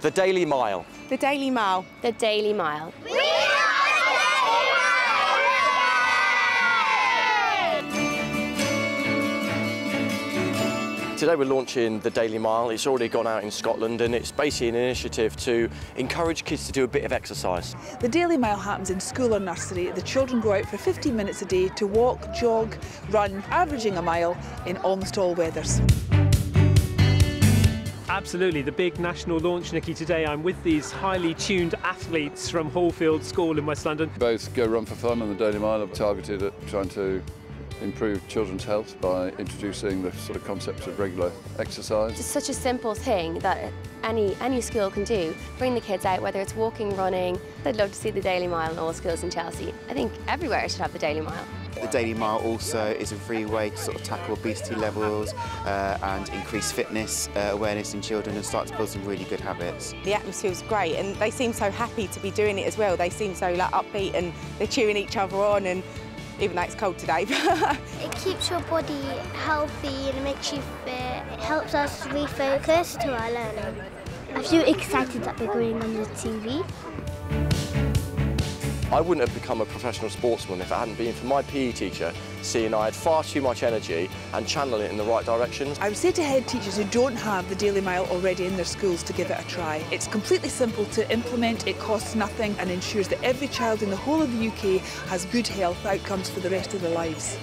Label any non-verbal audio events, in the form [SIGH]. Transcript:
The Daily Mile. The Daily Mile. The Daily Mile. Today we're launching the Daily Mile. It's already gone out in Scotland and it's basically an initiative to encourage kids to do a bit of exercise. The Daily Mile happens in school or nursery. The children go out for 15 minutes a day to walk, jog, run, averaging a mile in almost all weathers. Absolutely, the big national launch, Nikki. Today I'm with these highly tuned athletes from Hallfield School in West London. Both go run for fun and the Daily Mile are targeted at trying to improve children's health by introducing the sort of concept of regular exercise. It's such a simple thing that any any school can do. Bring the kids out, whether it's walking, running. I'd love to see the Daily Mile in all schools in Chelsea. I think everywhere should have the Daily Mile. The Daily Mile also is a free way to sort of tackle obesity levels uh, and increase fitness uh, awareness in children and start to build some really good habits. The atmosphere was great and they seem so happy to be doing it as well. They seem so like upbeat and they're cheering each other on and even though it's cold today. [LAUGHS] it keeps your body healthy and it makes you fit. It helps us refocus to our learning. I'm so excited that we're going on the TV. I wouldn't have become a professional sportsman if it hadn't been for my PE teacher seeing I had far too much energy and channeling it in the right directions. I would say to head teachers who don't have the Daily Mile already in their schools to give it a try. It's completely simple to implement, it costs nothing and ensures that every child in the whole of the UK has good health outcomes for the rest of their lives.